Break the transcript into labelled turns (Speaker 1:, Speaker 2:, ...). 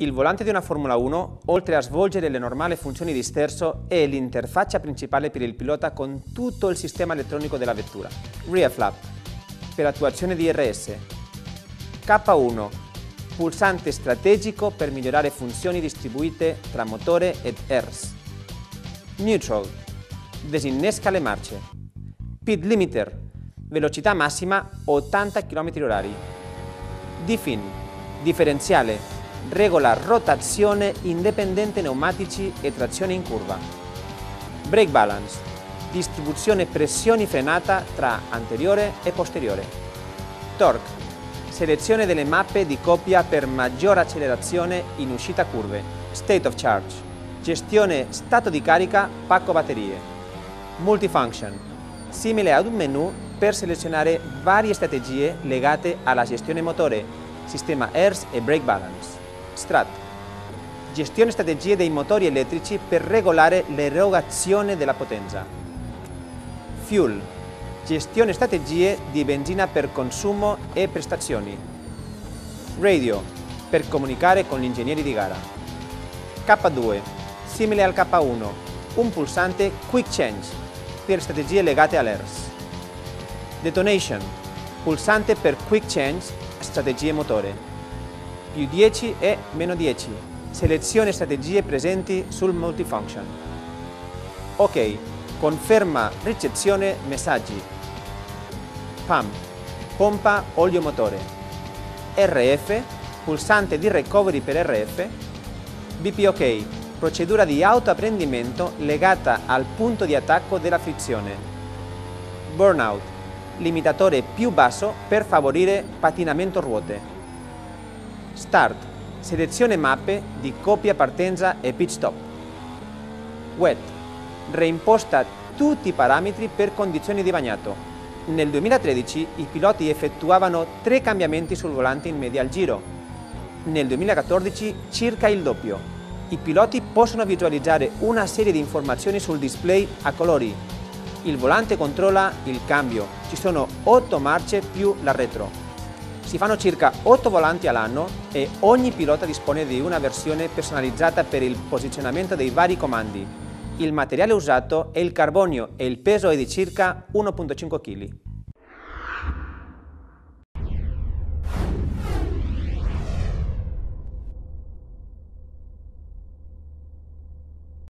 Speaker 1: Il volante di una Formula 1, oltre a svolgere le normali funzioni di sterzo, è l'interfaccia principale per il pilota con tutto il sistema elettronico della vettura. Rear flap, per attuazione di RS. K1, pulsante strategico per migliorare funzioni distribuite tra motore ed ERS. Neutral, disinnesca le marce. Speed limiter, velocità massima 80 km/h. DFIN, differenziale, regola rotazione indipendente pneumatici e trazione in curva. Brake balance, distribuzione pressioni frenata tra anteriore e posteriore. Torque, selezione delle mappe di coppia per maggior accelerazione in uscita curve. State of charge, gestione stato di carica, pacco batterie. Multifunction, simile ad un menu per selezionare varie strategie legate alla gestione motore, sistema ERS e brake balance. Strat. Gestione strategie dei motori elettrici per regolare l'erogazione della potenza. Fuel. Gestione strategie di benzina per consumo e prestazioni. Radio. Per comunicare con gli ingegneri di gara. K2. Simile al K1. Un pulsante Quick Change per strategie legate all'ERS. Detonation. Pulsante per Quick Change, strategie motore più 10 e meno 10. Selezione strategie presenti sul multifunction. Ok, conferma ricezione messaggi. PAM, pompa olio motore. RF, pulsante di recovery per RF. BPOK, procedura di autoapprendimento legata al punto di attacco della frizione. Burnout, limitatore più basso per favorire patinamento ruote. Start, selezione mappe di coppia partenza e pit stop. Wet, reimposta tutti i parametri per condizioni di bagnato. Nel 2013 i piloti effettuavano tre cambiamenti sul volante in media al giro. Nel 2014 circa il doppio. I piloti possono visualizzare una serie di informazioni sul display a colori. Il volante controlla il cambio. Ci sono 8 marce più la retro. Si fanno circa 8 volanti all'anno e ogni pilota dispone di una versione personalizzata per il posizionamento dei vari comandi. Il materiale usato è il carbonio e il peso è di circa 1.5 kg.